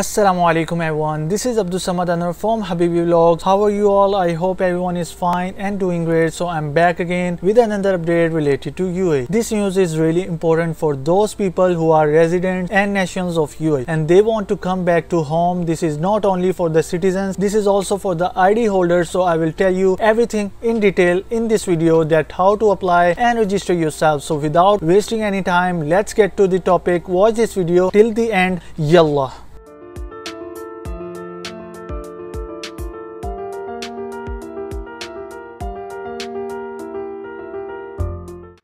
Assalamu alaikum everyone. This is Abdul Samad Anwer from Habibi Vlogs. How are you all? I hope everyone is fine and doing great. So I'm back again with another update related to UAE this news is really important for those people who are residents and nationals of UAE and they want to come back to home. This is not only for the citizens this is also for the ID holders. So I will tell you everything in detail in this video that how to apply and register yourself. So without wasting any time let's get to the topic. Watch this video till the end. Yallah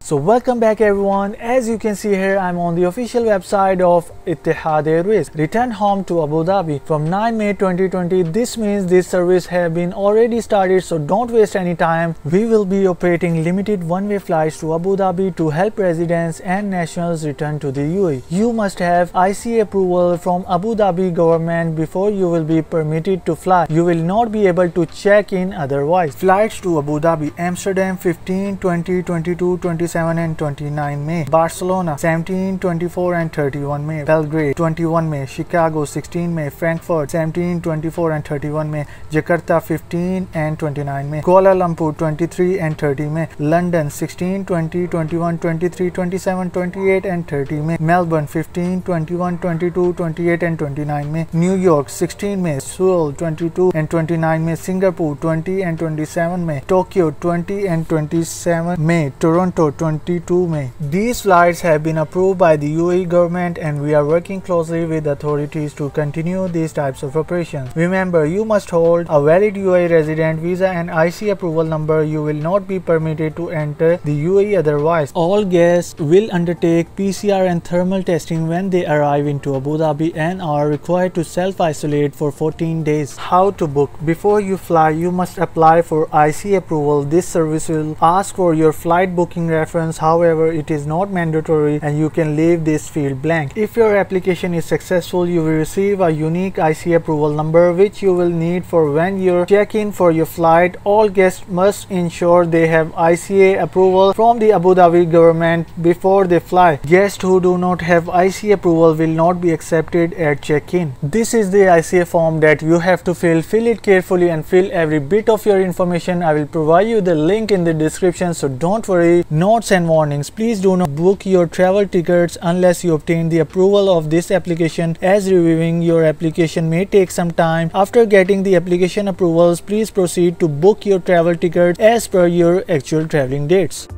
So welcome back everyone. As you can see here, I'm on the official website of Etihad Airways. Return home to Abu Dhabi from 9 May 2020. This means this service have been already started so don't waste any time. We will be operating limited one-way flights to Abu Dhabi to help residents and nationals return to the UAE. You must have ICA approval from Abu Dhabi government before you will be permitted to fly. You will not be able to check in otherwise. Flights to Abu Dhabi, Amsterdam 15, 20, 22, 27 27 and 29 May. Barcelona 17, 24 and 31 May. Belgrade 21 May. Chicago 16 May. Frankfurt 17, 24 and 31 May. Jakarta 15 and 29 May. Kuala Lumpur 23 and 30 May. London 16, 20, 21, 23, 27, 28 and 30 May. Melbourne 15, 21, 22, 28 and 29 May. New York 16 May. Seoul 22 and 29 May. Singapore 20 and 27 May. Tokyo 20 and 27 May. Toronto 22 May. These flights have been approved by the UAE government and we are working closely with authorities to continue these types of operations. Remember, you must hold a valid UAE resident visa and IC approval number. You will not be permitted to enter the UAE otherwise. All guests will undertake PCR and thermal testing when they arrive into Abu Dhabi and are required to self-isolate for 14 days. How to book? Before you fly, you must apply for IC approval. This service will ask for your flight booking reference however it is not mandatory and you can leave this field blank. If your application is successful you will receive a unique IC approval number which you will need for when you check in for your flight. All guests must ensure they have ICA approval from the Abu Dhabi government before they fly. Guests who do not have ICA approval will not be accepted at check-in. This is the ICA form that you have to fill. Fill it carefully and fill every bit of your information. I will provide you the link in the description so don't worry. Notes and warnings please do not book your travel tickets unless you obtain the approval of this application as reviewing your application may take some time. After getting the application approvals please proceed to book your travel ticket as per your actual traveling dates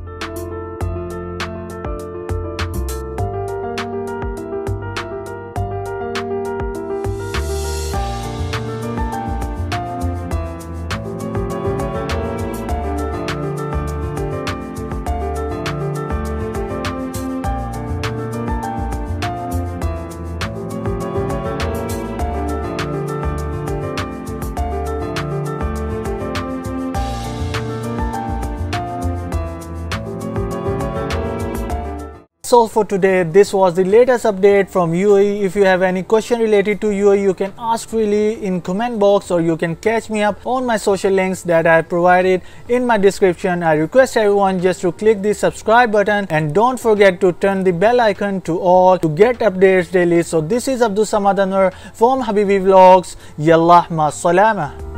that's all for today this was the latest update from UAE if you have any question related to UAE you can ask freely in comment box or you can catch me up on my social links that I provided in my description. I request everyone just to click the subscribe button and don't forget to turn the bell icon to all to get updates daily. So this is Abdul Samad Anwer from Habibi Vlogs. Yallah Ma Salama